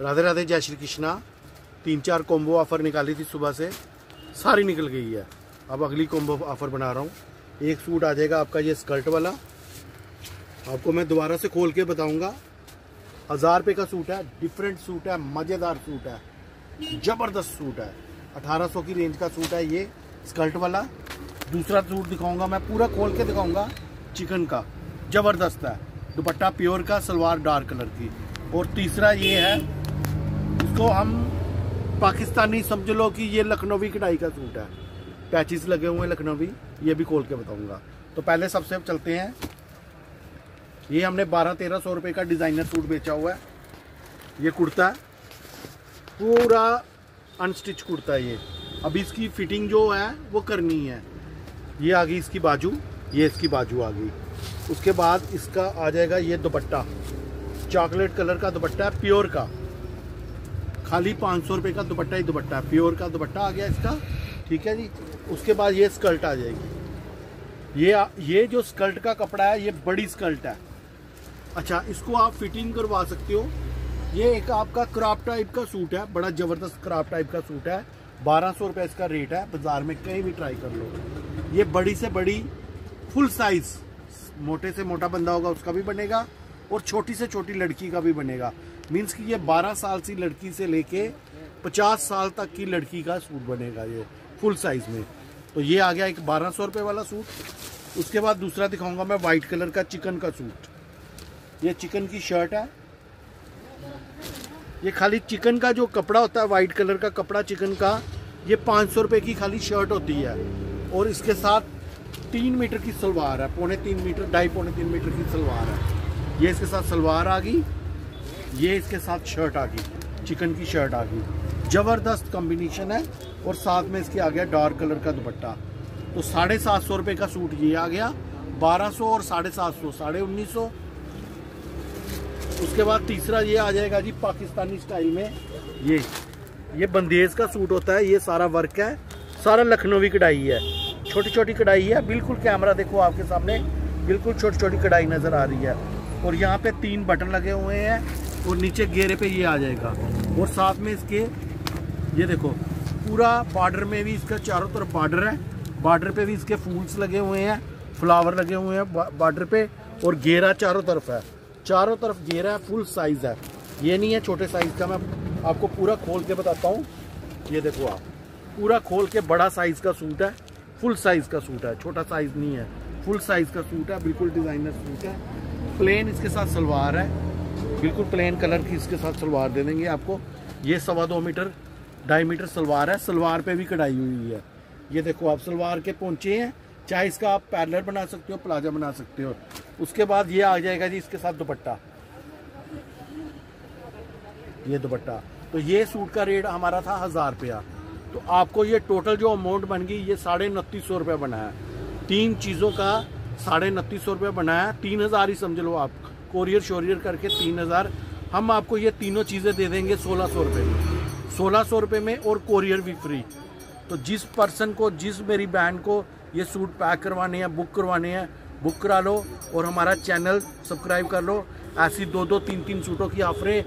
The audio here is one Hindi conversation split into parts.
राधे राधे, जय श्री कृष्णा। तीन चार कॉम्बो ऑफ़र निकाली थी सुबह से। सारी निकल गई है। अब अगली कॉम्बो ऑफ़र बना रहा हूँ। एक सूट आ जाएगा आपका ये स्कर्ट वाला। आपको मैं दोबारा से खोल के बताऊँगा। हज़ार रुपये का सूट है डिफरेंट सूट है, मज़ेदार सूट है। ज़बरदस्त सूट है। 1800 की रेंज का सूट है ये स्कर्ट वाला। दूसरा सूट दिखाऊँगा मैं, पूरा खोल के दिखाऊँगा। चिकन का। ज़बरदस्त है। दुपट्टा प्योर का, सलवार डार्क कलर की। और तीसरा ये है इसको हम पाकिस्तानी समझ लो कि ये लखनवी कढ़ाई का सूट है। पैचिस लगे हुए हैं लखनवी, ये भी खोल के बताऊँगा। तो पहले सबसे चलते हैं। ये हमने बारह तेरह सौ रुपये का डिज़ाइनर सूट बेचा हुआ है। ये कुर्ता पूरा अनस्टिच कुर्ता है ये। अब इसकी फिटिंग जो है, वो करनी है। ये आ गई इसकी बाजू, ये इसकी बाजू आ गई। उसके बाद इसका आ जाएगा ये दुपट्टा। चॉकलेट कलर का दुपट्टा है, प्योर का। खाली पाँच सौ रुपये का दुपट्टा ही दुपट्टा, प्योर का दुपट्टा आ गया इसका, ठीक है जी? उसके बाद ये स्कर्ट आ जाएगी। ये ये जो स्कर्ट का कपड़ा है, ये बड़ी स्कर्ट है। अच्छा इसको आप फिटिंग करवा सकते हो। ये एक आपका क्राफ्ट टाइप का सूट है, बड़ा ज़बरदस्त क्राफ्ट टाइप का सूट है। बारह सौ रुपये इसका रेट है, बाज़ार में कहीं भी ट्राई कर लो। ये बड़ी से बड़ी, फुल साइज़, मोटे से मोटा बंदा होगा, उसका भी बनेगा, और छोटी से छोटी लड़की का भी बनेगा। मीन्स कि ये 12 साल की लड़की से लेके 50 साल तक की लड़की का सूट बनेगा ये फुल साइज़ में। तो ये आ गया एक बारह सौ रुपये वाला सूट। उसके बाद दूसरा दिखाऊँगा मैं वाइट कलर का चिकन का सूट। ये चिकन की शर्ट है। ये खाली चिकन का जो कपड़ा होता है वाइट कलर का कपड़ा चिकन का, ये पाँच सौ रुपये की खाली शर्ट होती है। और इसके साथ तीन मीटर की सलवार है, पौने तीन मीटर, ढाई पौने तीन मीटर की सलवार है। ये इसके साथ सलवार आ गई। ये इसके साथ शर्ट आ गई चिकन की शर्ट आ गई। ज़बरदस्त कॉम्बिनेशन है और साथ में इसके आ गया डार्क कलर का दुपट्टा। तो साढ़े सात सौ रुपये का सूट ये आ गया, बारह सौ और साढ़े सात सौ, साढ़े उन्नीस सौ। उसके बाद तीसरा ये आ जाएगा जी पाकिस्तानी स्टाइल में। ये ये बंदेज का सूट होता है, ये सारा वर्क है, सारा लखनवी कढ़ाई है। छोटी छोटी कढ़ाई है, बिल्कुल कैमरा देखो आपके सामने, बिल्कुल छोटी छोटी कढ़ाई नज़र आ रही है। और यहाँ पे तीन बटन लगे हुए हैं। और नीचे घेरे पे ये आ जाएगा। और साथ में इसके, ये देखो, पूरा बॉर्डर में भी इसका चारों तरफ़ बॉर्डर है। बॉर्डर पे भी इसके फूल्स लगे हुए हैं, फ्लावर लगे हुए हैं बॉर्डर पे, और घेरा चारों तरफ़ है। चारों तरफ़ घेरा है, फुल साइज़ है। ये नहीं है छोटे साइज़ का, मैं आपको पूरा खोल के बताता हूँ। ये देखो आप, पूरा खोल के बड़ा साइज़ का सूट है, फुल साइज़ का सूट है, छोटा साइज़ नहीं है। फुल साइज़ का सूट है, बिल्कुल डिज़ाइनर सूट है। प्लेन इसके साथ सलवार है। बिल्कुल प्लेन कलर की इसके साथ सलवार दे देंगे आपको। ये सवा दो मीटर, ढाई मीटर सलवार है, सलवार पे भी कढ़ाई हुई है। ये देखो आप सलवार के पहुँचे हैं, चाहे इसका आप पैरलर बना सकते हो, प्लाजा बना सकते हो। उसके बाद ये आ जाएगा जी इसके साथ दुपट्टा। ये दुपट्टा। तो ये सूट का रेट हमारा था हज़ार रुपया। तो आपको ये टोटल जो अमाउंट बन गई, ये साढ़े उनतीस सौ रुपया बना है। तीन चीज़ों का साढ़े उनतीस सौ रुपये बना है। तीन हज़ार ही समझ लो आप कोरियर शोरियर करके तीन हज़ार। हम आपको ये तीनों चीज़ें दे देंगे सोलह सौ रुपये में। सोलह सौ रुपये में और कोरियर भी फ्री तो जिस पर्सन को, जिस मेरी बहन को ये सूट पैक करवाने हैं बुक करवाने हैं बुक करा लो और हमारा चैनल सब्सक्राइब कर लो। ऐसी दो दो तीन तीन सूटों की ऑफरें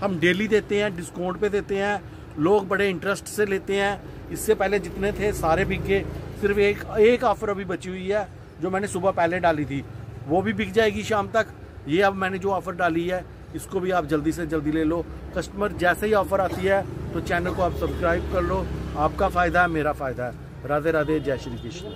हम डेली देते हैं डिस्काउंट पे देते हैं। लोग बड़े इंटरेस्ट से लेते हैं। इससे पहले जितने थे, सारे बिक गए। सिर्फ़ एक एक ऑफ़र अभी बची हुई है, जो मैंने सुबह पहले डाली थी। वो भी बिक जाएगी शाम तक। ये अब मैंने जो ऑफ़र डाली है, इसको भी आप जल्दी से जल्दी ले लो। कस्टमर जैसे ही ऑफ़र आती है तो चैनल को आप सब्सक्राइब कर लो। आपका फ़ायदा है, मेरा फ़ायदा है। राधे राधे, जय श्री कृष्ण।